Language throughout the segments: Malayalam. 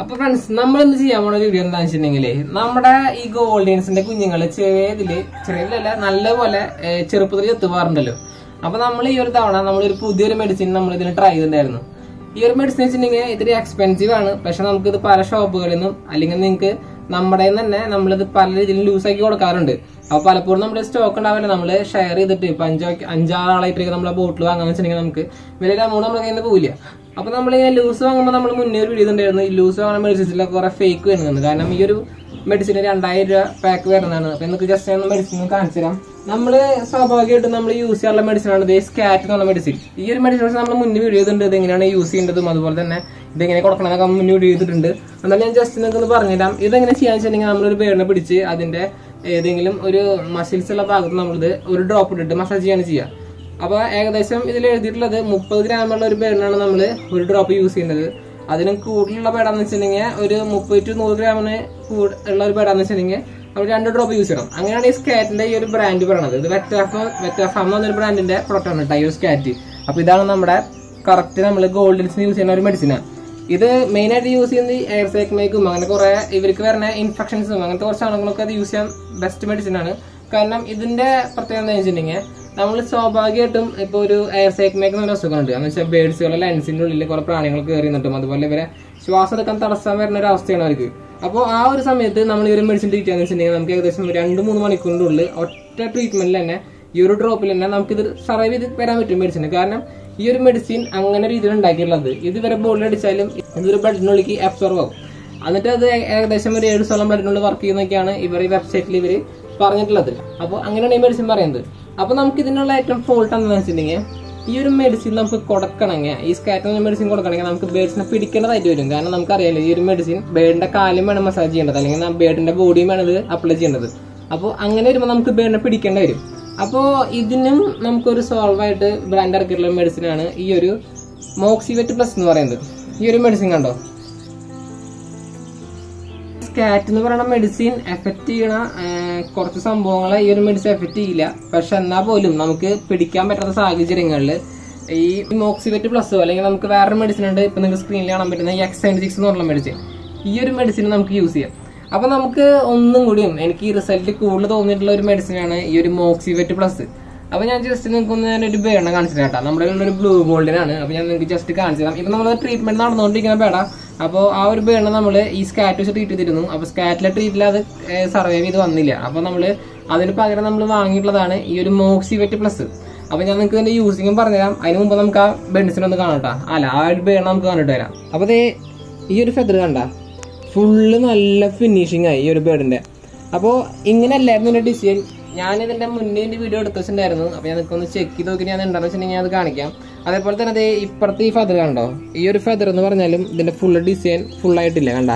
അപ്പൊ ഫ്രണ്ട്സ് നമ്മൾ എന്ത് ചെയ്യാൻ പോണ വീഡിയോ എന്താ വെച്ചിട്ടുണ്ടെങ്കിൽ നമ്മുടെ ഈ ഗോൾഡിയൻസിന്റെ കുഞ്ഞുങ്ങൾ ചെറിയതിൽ ചെറിയല്ല നല്ലപോലെ ചെറുപ്പത്തിൽ എത്തുപാറുണ്ടല്ലോ അപ്പൊ നമ്മൾ ഈ ഒരു തവണ നമ്മളൊരു പുതിയൊരു മെഡിസിൻ നമ്മൾ ഇതിന് ട്രൈ ചെയ്തിട്ടുണ്ടായിരുന്നു. ഈ ഒരു മെഡിസിൻ വെച്ചിട്ടുണ്ടെങ്കിൽ ഇത്തിരി എക്സ്പെൻസീവ് ആണ്. പക്ഷെ നമുക്കിത് പല ഷോപ്പുകളിൽ നിന്നും അല്ലെങ്കിൽ നിങ്ങൾക്ക് നമ്മുടെ തന്നെ നമ്മളിത് പല രീതിയിൽ ലൂസ് ആക്കി കൊടുക്കാറുണ്ട്. അപ്പൊ പലപ്പോഴും നമ്മുടെ സ്റ്റോക്ക് ഉണ്ടാവില്ല. നമ്മൾ ഷെയർ ചെയ്തിട്ട് ഇപ്പൊ അഞ്ചോ അഞ്ചാറാളായിട്ട് നമ്മളെ ബോട്ടിൽ വാങ്ങാന്ന് വെച്ചിട്ടുണ്ടെങ്കിൽ നമുക്ക് വലിയൊരു എമൗണ്ട് നമ്മുടെ കയ്യിൽ നിന്ന് പോവില്ല. അപ്പൊ നമ്മൾ ഇങ്ങനെ ലൂസ് വാങ്ങുമ്പോൾ നമ്മൾ മുന്നേ ഒരു വീഡിയോ ഉണ്ടായിരുന്നു ഈ ലൂസ് വാങ്ങുന്ന മെഡിസിൻസിലൊക്കെ കുറെ ഫേക്ക് വരുന്നുണ്ട്. കാരണം ഈ ഒരു മെഡിസിൻ രണ്ടായിരം രൂപ പാക്ക് വരുന്നതാണ്. അപ്പൊ നിങ്ങൾക്ക് ജസ്റ്റ് ഒന്ന് മെഡിസിൻ കാണിച്ചു തരാം. നമ്മൾ സ്വാഭാവികമായിട്ടും നമ്മൾ യൂസ് ചെയ്യാനുള്ള മെഡിസിൻ ആണ് ഇത്. സ്കാറ്റ് എന്നുള്ള മെഡിസിൻ ഈ ഒരു മെഡിസിൻ നമ്മൾ മുന്നേ വീഡിയോ ചെയ്തിട്ടുണ്ട് ഇത് എങ്ങനെയാണ് യൂസ് ചെയ്യേണ്ടതും അതുപോലെ തന്നെ ഇത് ഇതെങ്ങനെ കൊടുക്കണമെന്നൊക്കെ മുന്നേ വീഡിയോ ചെയ്തിട്ടുണ്ട്. എന്നാലും ഞാൻ ജസ്റ്റ് നിങ്ങൾക്ക് ഒന്ന് പറഞ്ഞുതരാം. ഇതെങ്ങനെ ചെയ്യാന്ന് വെച്ചിട്ടുണ്ടെങ്കിൽ നമ്മളൊരു ബേഡിനെ പിടിച്ച് അതിന്റെ ഏതെങ്കിലും ഒരു മസിൽസ് ഉള്ള ഭാഗത്ത് നമ്മളിത് ഒരു ഡ്രോപ്പ് ഇട്ടിട്ട് മസാജ് ചെയ്യാണ് ചെയ്യുക അപ്പൊ ഏകദേശം ഇതിൽ എഴുതിയിട്ടുള്ളത് മുപ്പത് ഗ്രാമുള്ള ഒരു പേടിനാണ് നമ്മൾ ഒരു ഡ്രോപ്പ് യൂസ് ചെയ്യുന്നത്. അതിനും കൂടുതലുള്ള പേടാന്ന് വെച്ചിട്ടുണ്ടെങ്കിൽ ഒരു മുപ്പത് ടു നൂറ് ഗ്രാമിന് ഉള്ള ഒരു പേടാന്ന് വെച്ചിട്ടുണ്ടെങ്കിൽ നമ്മൾ രണ്ട് ഡ്രോപ്പ് യൂസ് ചെയ്യണം. അങ്ങനെയാണ് ഈ സ്കാറ്റിന്റെ ഈ ഒരു ബ്രാൻഡ് പറയണത്. ഇത് വെറ്റാഫ വെറ്റാഫാം എന്ന് പറഞ്ഞൊരു ബ്രാൻഡിന്റെ പ്രൊഡക്റ്റ് ആണ് കേട്ടോ സ്കാറ്റ് അപ്പൊ ഇതാണ് നമ്മുടെ കറക്റ്റ് നമ്മൾ ഗോൾഡിൽസിന് യൂസ് ചെയ്യുന്ന ഒരു മെഡിസിനാണ് ഇത് മെയിൻ ആയിട്ട് യൂസ് ചെയ്യുന്നത് എയർ സേക്മേക്കും അങ്ങനെ കുറെ ഇവർക്ക് വരുന്ന ഇൻഫെക്ഷൻസും അങ്ങനത്തെ കുറച്ച് ആളുകളൊക്കെ അത് യൂസ് ചെയ്യാൻ ബെസ്റ്റ് മെഡിസിൻ ആണ്. കാരണം ഇതിന്റെ പ്രത്യേകത എന്താ വെച്ചിട്ടുണ്ടെങ്കിൽ നമ്മൾ സ്വാഭാവികമായിട്ടും ഇപ്പൊ ഒരു എയർ സേക്മേക്ക് എന്ന് പറഞ്ഞ അസുഖമുണ്ട്. എന്ന് വെച്ചാൽ ബേഡ്സുകളെ ലെൻസിന്റെ ഉള്ളിൽ കുറെ പ്രാണികൾ കയറി നിന്നിട്ടും അതുപോലെ ഇവരെ ശ്വാസം എടുക്കാൻ തടസ്സം വരുന്ന ഒരു അവസ്ഥയാണ് അവർക്ക്. അപ്പോൾ ആ ഒരു സമയത്ത് നമ്മൾ ഈ ഒരു മെഡിസിൻ ട്രീറ്റ് ചെയ്യാന്ന് വെച്ചിട്ടുണ്ടെങ്കിൽ നമുക്ക് ഏകദേശം രണ്ട് മൂന്ന് മണിക്കൂറിന്റെ ഉള്ളിൽ ഒറ്റ ട്രീറ്റ്മെന്റിൽ തന്നെ ഈ ഒരു ഡ്രോപ്പിൽ തന്നെ നമുക്ക് ഇത് സർവൈവ് ചെയ്ത് വരാൻ പറ്റും മെഡിസിൻ കാരണം ഈ ഒരു മെഡിസിൻ അങ്ങനെ രീതിയിൽ ഉണ്ടാക്കിയിട്ടുള്ളത്. ഇത് വരെ ബോളിൽ അടിച്ചാലും ഇതൊരു ബ്ലഡിനുള്ളിലേക്ക് അബ്സോർവ് ആവും. എന്നിട്ട് അത് ഏകദേശം ഒരു ഏഴ് സ്ഥലം ബ്ലഡിനുള്ളിൽ വർക്ക് ചെയ്യുന്നൊക്കെയാണ് ഇവർ ഈ വെബ്സൈറ്റിൽ ഇവർ പറഞ്ഞിട്ടുള്ളത്. അപ്പോൾ അങ്ങനെയാണ് ഈ മെഡിസിൻ പറയുന്നത്. അപ്പോൾ നമുക്ക് ഇതിനുള്ള ഏറ്റവും ഫോൾട്ട് എന്താണെന്ന് വെച്ചിട്ടുണ്ടെങ്കിൽ ഈ ഒരു മെഡിസിൻ നമുക്ക് കൊടുക്കണമെങ്കിൽ ഈ സ്കാറ്റർ മെഡിസിൻ കൊടുക്കണമെങ്കിൽ നമുക്ക് ബേഡ്സിനെ പിടിക്കേണ്ടതായിട്ട് വരും. കാരണം നമുക്കറിയാലോ ഈ ഒരു മെഡിസിൻ ബേഡിന്റെ കാലും വേണം മസാജ് ചെയ്യേണ്ടത്. അല്ലെങ്കിൽ ബേഡിന്റെ ബോഡിയും വേണം ഇത് അപ്ലൈ ചെയ്യേണ്ടത്. അപ്പോൾ അങ്ങനെ വരുമ്പോൾ നമുക്ക് ബേഡിനെ പിടിക്കേണ്ടി വരും. അപ്പോൾ ഇതിനും നമുക്കൊരു സോൾവ് ആയിട്ട് ബ്രാൻഡ് ഇറക്കിയിട്ടുള്ള മെഡിസിൻ ആണ് ഈ ഒരു മോക്സിവെറ്റ് പ്ലസ് എന്ന് പറയുന്നത്. ഈ ഒരു മെഡിസിൻ കണ്ടോ? സ്കാറ്റ് എന്ന് പറയുന്ന മെഡിസിൻ എഫക്ട് ചെയ്യണ കുറച്ച് സംഭവങ്ങളെ ഈ ഒരു മെഡിസിൻ എഫക്ട് ചെയ്യില്ല. പക്ഷെ എന്നാൽ പോലും നമുക്ക് പിടിക്കാൻ പറ്റാത്ത സാഹചര്യങ്ങളിൽ ഈ മോക്സിവെറ്റ് പ്ലസ് അല്ലെങ്കിൽ നമുക്ക് വേറൊരു മെഡിസിൻ ഉണ്ട് ഇപ്പൊ നിങ്ങൾക്ക് സ്ക്രീനിൽ കാണാൻ പറ്റുന്ന ഈ എന്ന് പറഞ്ഞ മെഡിസിൻ ഈ ഒരു മെഡിസിൻ നമുക്ക് യൂസ് ചെയ്യാം. അപ്പൊ നമുക്ക് ഒന്നും കൂടിയും എനിക്ക് ഈ റിസൾട്ട് കൂടുതൽ തോന്നിയിട്ടുള്ള ഒരു മെഡിസിനാണ് ഈ ഒരു മോക്സിവെറ്റ് പ്ലസ് അപ്പൊ ഞാൻ ജസ്റ്റ് നിങ്ങൾക്ക് ഒന്ന് ഞാനൊരു ബേണ കാണിച്ചു നമ്മുടെ ഒരു ബ്ലൂ ഗോൾഡിനാണ് അപ്പൊ ഞാൻ നിങ്ങൾക്ക് ജസ്റ്റ് കാണിച്ചു തരാം. ഇപ്പൊ നമ്മൾ ട്രീറ്റ്മെന്റ് നടന്നുകൊണ്ടിരിക്കുന്ന ബേട അപ്പോൾ ആ ഒരു ബേണ് നമ്മൾ ഈ സ്കാറ്റ് വെച്ച് ട്രീറ്റ് ചെയ്തിരുന്നു അപ്പൊ സ്കാറ്റിലെ ട്രീറ്റിൽ അത് സർവൈവ് ചെയ്ത് വന്നില്ല. അപ്പൊ നമ്മൾ അതിന് പകരം നമ്മൾ വാങ്ങിയിട്ടുള്ളതാണ് ഈ ഒരു മോക്സിവെറ്റ് പ്ലസ് അപ്പൊ ഞാൻ നിങ്ങൾക്ക് ഇതിന്റെ യൂസിങ്ങും പറഞ്ഞുതരാം. അതിന് മുമ്പ് നമുക്ക് ആ ബെൻസിനെ ഒന്ന് കാണാം അല്ല ആ ഒരു ബേണ് നമുക്ക് കണ്ടിട്ട് വരാം. അപ്പൊ അതേ ഈ ഒരു ഫെദർ കണ്ട? ഫുള്ള് നല്ല ഫിനിഷിംഗ് ആയി ഈ ഒരു ബേഡിന്റെ അപ്പോൾ ഇങ്ങനെ എന്റെ ഡിസൈൻ ഞാൻ ഇതിന്റെ മുന്നേ വീഡിയോ എടുത്തു വെച്ചിട്ടുണ്ടായിരുന്നു അപ്പൊ ഞാൻ ഒന്ന് ചെക്ക് ചെയ്ത് നോക്കി ഞാൻ എന്താണെന്ന് വെച്ചിട്ടുണ്ടെങ്കിൽ ഞാൻ അത് കാണിക്കാം. അതേപോലെ തന്നെ അത് ഇപ്പുറത്തെ ഈ ഫെദർ കണ്ടോ? ഈ ഒരു ഫെദർ എന്ന് പറഞ്ഞാലും ഇതിന്റെ ഫുൾ ഡിസൈൻ ഫുൾ ആയിട്ടില്ല കണ്ട?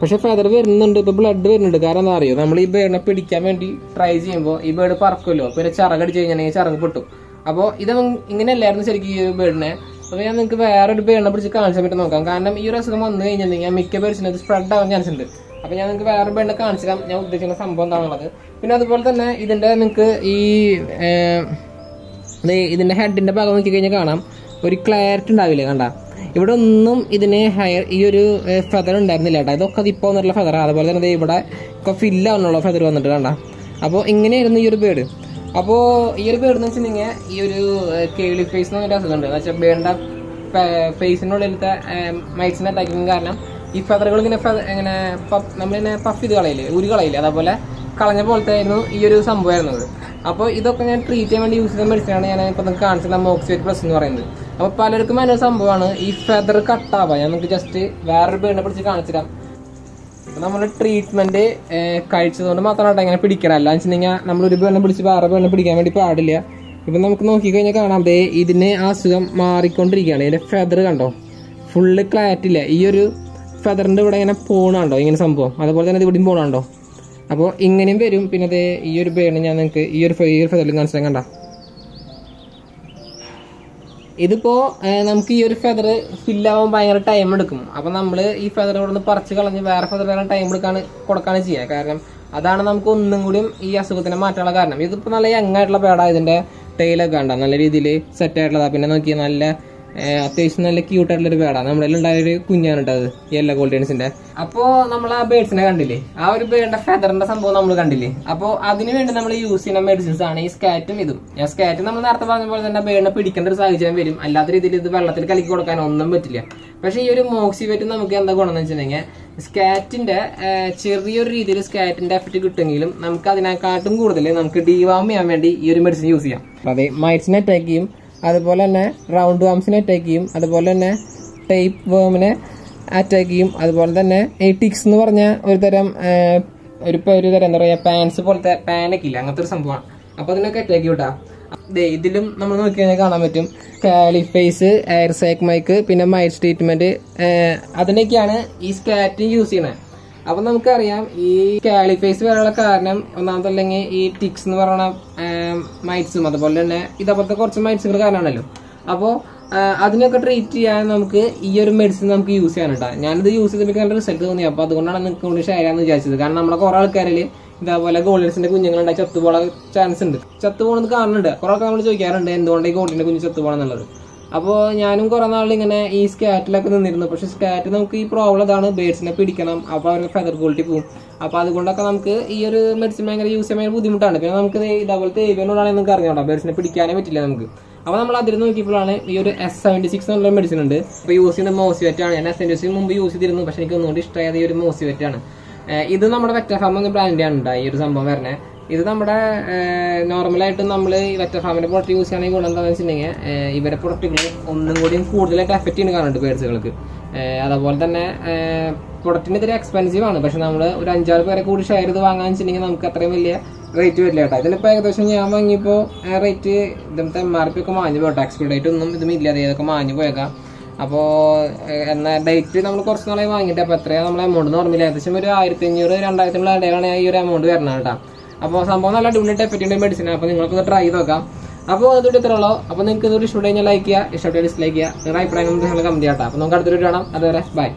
പക്ഷെ ഫെദർ വരുന്നുണ്ട് ഇപ്പൊ ബ്ലഡ് വരുന്നുണ്ട്. കാരണം എന്താ അറിയോ? നമ്മൾ ഈ ബേഡിനെ പിടിക്കാൻ വേണ്ടി ട്രൈ ചെയ്യുമ്പോൾ ഈ ബേഡ് പറക്കുമല്ലോ. പിന്നെ ചിറകടിച്ച് കഴിഞ്ഞാൽ ചിറക് പൊട്ടും. അപ്പോൾ ഇത് ഇങ്ങനെ അല്ലായിരുന്നു ശരിക്കും ഈ ബേഡിനെ അപ്പോൾ ഞാൻ നിങ്ങൾക്ക് വേറൊരു ബേഡിനെ പിടിച്ച് കാണിച്ചാൽ പറ്റും നോക്കാം. കാരണം ഈ ഒരു അസുഖം വന്നു കഴിഞ്ഞിട്ടുണ്ടെങ്കിൽ മിക്ക പേഴ്സിനും സ്പ്രെഡ് ആവാൻ ചാൻസ് ഉണ്ട്. അപ്പോൾ ഞാൻ നിങ്ങൾക്ക് വേറെ ബേഡിനെ കാണിച്ചാൽ ഞാൻ ഉദ്ദേശിക്കുന്ന സംഭവം എന്താണുള്ളത് പിന്നെ അതുപോലെ തന്നെ ഇതിന്റെ നിങ്ങൾക്ക് ഈ ഇതിന്റെ ഹെഡിന്റെ ഭാഗം നോക്കി കഴിഞ്ഞാൽ കാണാം. ഒരു ക്ലാരിറ്റി ഉണ്ടാവില്ല കണ്ട? ഇവിടെ ഒന്നും ഇതിന് ഹയർ ഈ ഒരു ഫെദർ ഉണ്ടായിരുന്നില്ല കേട്ടോ. ഇതൊക്കെ ഇപ്പോൾ വന്നിട്ടുള്ള ഫെദർ അതുപോലെ തന്നെ ഇവിടെ ഒക്കെ ഫില്ലാവുന്നുള്ള ഫെദർ വന്നിട്ട് കണ്ട? അപ്പോൾ ഇങ്ങനെയായിരുന്നു ഈ ഒരു ബേഡ് അപ്പോൾ ഈ ഒരു ബേഡ് എന്ന് വെച്ചിട്ടുണ്ടെങ്കിൽ ഈ ഒരു കേളി ഫേസ് എന്ന് പറഞ്ഞ അസുഖമുണ്ട് എന്ന് വെച്ചാൽ ബേഡിന്റെ ഫേസിനുള്ളിലത്തെ മൈറ്റ്സിനെ അറ്റാക്കിങ് കാരണം ഈ ഫെദറുകൾ ഇങ്ങനെ ഇങ്ങനെ നമ്മളിങ്ങനെ പഫ് ചെയ്ത് കളയില്ലേ? ഉരു കളയില്ലേ? അതേപോലെ കളഞ്ഞ പോലത്തെ ആയിരുന്നു ഈ ഒരു സംഭവമായിരുന്നത് അപ്പോൾ ഇതൊക്കെ ഞാൻ ട്രീറ്റ് ചെയ്യാൻ വേണ്ടി യൂസ് ചെയ്യുന്ന മെഡിസിനാണ് ഞാൻ ഇപ്പോൾ നിങ്ങൾക്ക് കാണിച്ചത് മോക്സിവേറ്റ് പ്ലസ് എന്ന് പറയുന്നത്. അപ്പോൾ പലർക്കും അതിനൊരു സംഭവമാണ് ഈ ഫെദർ കട്ടാവുക ഞാൻ നിങ്ങൾക്ക് ജസ്റ്റ് വേറൊരു പേരിനെ പിടിച്ച് കാണിച്ചിടാം നമ്മൾ ട്രീറ്റ്മെന്റ് കഴിച്ചതുകൊണ്ട് മാത്രമാണ് ഇങ്ങനെ പിടിക്കണം. അല്ല വെച്ചിട്ടുണ്ടെങ്കിൽ നമ്മളൊരു ബേണിനെ പിടിച്ച് വേറെ പേരിനെ പിടിക്കാൻ വേണ്ടി പാടില്ല. ഇപ്പം നമുക്ക് നോക്കിക്കഴിഞ്ഞാൽ കാണാം. ദേ ഇതിന് അസുഖം മാറിക്കൊണ്ടിരിക്കുകയാണ്. ഇതിന്റെ ഫെദർ കണ്ടോ? ഫുള്ള് ക്ലാറ്റില്ല ഈ ഒരു ഫെദറിന്റെ ഇവിടെ ഇങ്ങനെ പോണുണ്ടോ ഇങ്ങനെ സംഭവം. അതുപോലെ തന്നെ ഇത് ഇവിടെയും പോണുണ്ടോ അപ്പോൾ ഇങ്ങനെയും വരും. പിന്നെ അതേ ഈ ഒരു ബേണ് ഞാൻ നിങ്ങൾക്ക് ഈ ഒരു ഈ ഒരു ഫെതറിലും കാണിച്ചാൽ കണ്ട. ഇതിപ്പോൾ നമുക്ക് ഈ ഒരു ഫെതർ ഫില്ലാവാൻ ഭയങ്കര ടൈം എടുക്കും. അപ്പോൾ നമ്മൾ ഈ ഫെതർ ഇവിടെ നിന്ന് പറിച്ച് കളഞ്ഞ് വേറെ ഫെതർ വേറെ ടൈം എടുക്കാണ് കൊടുക്കാണ് ചെയ്യുക കാരണം അതാണ് നമുക്ക് ഒന്നും കൂടിയും ഈ അസുഖത്തിനെ മാറ്റാനുള്ള കാരണം. ഇതിപ്പോൾ നല്ല യങ് ആയിട്ടുള്ള പേടാ ഇതിന്റെ ടൈലൊക്കെ കണ്ട. നല്ല രീതിയിൽ സെറ്റായിട്ടുള്ളതാണ് പിന്നെ നോക്കിയാൽ നല്ല അത്യാവശ്യം നല്ല ക്യൂട്ട് ആയിട്ടുള്ള ഒരു ബേഡാണ് നമ്മുടെ ഉണ്ടായ ഒരു കുഞ്ഞാണ് കേട്ടോ അത്. യെല്ലോ ഗോൾഡേൺസിന്റെ അപ്പോ നമ്മൾ ആ ബേഡ്സിനെ കണ്ടില്ലേ? ആ ഒരു ബേഡിന്റെ ഫെദറിന്റെ സംഭവം നമ്മൾ കണ്ടില്ലേ? അപ്പോ അതിനു വേണ്ടി നമ്മൾ യൂസ് ചെയ്യുന്ന മെഡിസിൻസ് ആണ് ഈ സ്കാറ്റും ഇതും. ഞാൻ സ്കാറ്റ് നമ്മൾ നേരത്തെ പറഞ്ഞ പോലെ തന്നെ ബേഡിനെ പിടിക്കേണ്ട ഒരു സാഹചര്യം വരും. അല്ലാത്ത രീതിയിൽ ഇത് വെള്ളത്തിൽ കലക്കി കൊടുക്കാൻ ഒന്നും പറ്റില്ല. പക്ഷേ ഈ ഒരു മോക്സിവേറ്റ് നമുക്ക് എന്താ ഗുണം എന്ന് വെച്ചിട്ടുണ്ടെങ്കിൽ സ്കാറ്റിന്റെ ചെറിയൊരു രീതിയിൽ സ്കാറ്റിന്റെ എഫക്റ്റ് കിട്ടുമെങ്കിലും നമുക്ക് അതിനെക്കാട്ടും കൂടുതൽ നമുക്ക് ഡീവാം ചെയ്യാൻ വേണ്ടി ഈ ഒരു മെഡിസിൻ യൂസ് ചെയ്യാം. അതെ മൈറ്റ്സിനെ അറ്റാക്ക് ചെയ്യും. അതുപോലെ തന്നെ റൗണ്ട് വാംസിനെ അറ്റാക്ക് ചെയ്യും. അതുപോലെ തന്നെ ടൈപ്പ് വേമിനെ അറ്റാക്ക് ചെയ്യും. അതുപോലെ തന്നെ ഈ ടിക്സ് എന്ന് പറഞ്ഞ ഒരു തരം ഒരു ഒരു തരം എന്താ പറയുക പാൻസ് പോലത്തെ പാനൊക്കെ ഇല്ല? അങ്ങനത്തെ ഒരു സംഭവമാണ് അപ്പൊ അതിനൊക്കെ അറ്റാക്ക് ചെയ്യൂട്ടാ ഇതിലും നമ്മൾ നോക്കി കഴിഞ്ഞാൽ കാണാൻ പറ്റും. കാലിഫേസ് എയർ സേക്ക് മൈക്ക് പിന്നെ മൈറ്റ് ട്രീറ്റ്മെന്റ് അതിനൊക്കെയാണ് ഈ സ്കാറ്റിങ് യൂസ് ചെയ്യണത് അപ്പൊ നമുക്കറിയാം ഈ കാലിഫൈസ് വരാനുള്ള കാരണം ഒന്നാമതല്ലെങ്കിൽ ഈ ടിക്സ് എന്ന് പറയുന്ന മൈറ്റ്സും അതുപോലെ തന്നെ ഇതേപോലത്തെ കുറച്ച് മൈറ്റ്സുകൾ കാരണമാണല്ലോ. അപ്പോൾ അതിനൊക്കെ ട്രീറ്റ് ചെയ്യാൻ നമുക്ക് ഈ ഒരു മെഡിസിൻ നമുക്ക് യൂസ് ചെയ്യാൻ കേട്ടോ. ഞാനിത് യൂസ് ചെയ്തിട്ട് നല്ല റിസൾട്ട് തോന്നി. അപ്പോൾ അതുകൊണ്ടാണ് നിങ്ങൾക്ക് കൊണ്ട് ഷെയർ ചെയ്യാന്ന് വിചാരിച്ചത്. കാരണം നമ്മളെ കുറെ ആൾക്കാരിൽ ഇതേപോലെ ഗോൾഡൻസിന്റെ കുഞ്ഞുങ്ങളുണ്ടായി ചത്തുപോകാൻ ചാൻസ് ഉണ്ട് ചത്തുപോകുന്നത് കാണുന്നുണ്ട് കുറെ ആൾക്കാർ നമ്മൾ ചോദിക്കാറുണ്ട് എന്തുകൊണ്ട് ഈ ഗോൾഡിന്റെ കുഞ്ഞ് ചത്തുപോകണം എന്നുള്ളത്? അപ്പോൾ ഞാനും കുറെ നാളിങ്ങനെ ഈ സ്കാറ്റിലൊക്കെ നിന്നിരുന്നു. പക്ഷെ സ്കാറ്റ് നമുക്ക് ഈ പ്രോബ്ലം ഇതാണ്. ബേഡ്സിനെ പിടിക്കണം. അപ്പോൾ അവർക്ക് ഫെദർ ക്വാളിറ്റി പോകും അപ്പോൾ അതുകൊണ്ടൊക്കെ നമുക്ക് ഈ ഒരു മെഡിസിൻ ഭയങ്കര യൂസ് ചെയ്യാൻ ബുദ്ധിമുട്ടാണ്. പിന്നെ നമുക്ക് ഇതേപോലത്തെ ഏവിയനോടാണെങ്കിൽ നമുക്ക് അറിഞ്ഞോട്ടോ ബേഡ്സിനെ പിടിക്കാനേ പറ്റില്ല നമുക്ക്. അപ്പോൾ നമ്മൾ അതിൽ നോക്കിയപ്പോഴാണ് ഈ ഒരു എസ് സെവന്റി സിക്സ് എന്നുള്ള മെഡിസിൻ ഉണ്ട്. അപ്പോൾ യൂസ് ചെയ്യുന്ന മോസിവെറ്റ് ആണ്. ഞാൻ എസ് സെവന്റി മുമ്പ് യൂസ് ചെയ്തിരുന്നു. പക്ഷെ എനിക്ക് ഒന്നുകൂടി ഇഷ്ടമായത് ഈ ഒരു മോസിവെറ്റ് ആണ്. ഇത് നമ്മുടെ വെറ്റഫാം എന്ന ബ്രാൻഡാണ് ഉണ്ടായി ഈ ഒരു സംഭവം വരണേ ഇത് നമ്മുടെ നോർമലായിട്ട് നമ്മൾ ഈ വെറ്റഫാമിന്റെ പ്രൊഡക്റ്റ് യൂസ് ചെയ്യണമെങ്കിൽ ഗുണം എന്താണെന്ന് വെച്ചിട്ടുണ്ടെങ്കിൽ ഇവരെ പ്രൊഡക്റ്റുകൾ ഒന്നും കൂടിയും കൂടുതലായിട്ട് എഫക്റ്റ് ചെയ്യുന്ന കാണുന്നുണ്ട് പേഴ്സുകൾക്ക് അതുപോലെ തന്നെ പ്രൊഡക്റ്റിന് ഇത്തിരി എക്സ്പെൻസീവ് ആണ്. പക്ഷെ നമ്മൾ ഒരു അഞ്ചാറ് പേരെ കൂടി ഷെയർ ചെയ്ത് വാങ്ങാന്ന് വെച്ചിട്ടുണ്ടെങ്കിൽ നമുക്ക് അത്രയും വലിയ റേറ്റ് വരില്ല കേട്ടോ. ഇതിലിപ്പോൾ ഏകദേശം ഞാൻ വാങ്ങിയപ്പോൾ റേറ്റ് ഇതിനത്തെ എം ആർ പി ഒക്കെ മാഞ്ഞു പോയി എക്സ്പയർ ഡേറ്റ് ഒന്നും ഇതും ഇല്ല. ഇതൊക്കെ മാഞ്ഞു പോയേക്കാം. അപ്പോൾ എന്നാൽ ഡേറ്റ് നമ്മൾ കുറച്ച് നാളായി വാങ്ങിയിട്ട്. അപ്പോൾ എത്രയാണ് നമ്മൾ എമൗണ്ട് നോർമലി ഏകദേശം ഒരു ആയിരത്തി അഞ്ഞൂറ് രണ്ടായിരത്തിനുള്ള ഇടയിലാണ് ഈ ഒരു എമൗണ്ട് വരുന്നത് കേട്ടോ. അപ്പോൾ സംഭവം നല്ല അടിപൊളിയായിട്ട് എഫക്റ്റിന്റെ മെഡിസിൻ അപ്പോൾ നിങ്ങൾക്കൊന്ന് ട്രൈ ചെയ്ത് നോക്കാം. അപ്പോൾ അതുകൊണ്ട് ഇത്ര ഉള്ളൂ. അപ്പോൾ നിങ്ങൾക്ക് ഇതൊരു ഇഷ്ടപ്പെട്ട് കഴിഞ്ഞാൽ ലൈക്ക് ചെയ്യുക ഇഷ്ടപ്പെട്ട ഡിസ്ലൈക്ക് ചെയ്യുക. നിങ്ങളുടെ അഭിപ്രായങ്ങൾ നിങ്ങൾ കമന്റ് ചെയ്യാം കേട്ടോ അപ്പോൾ നമുക്ക് അടുത്തൊരു കാണാം. അതുവരെ ബൈ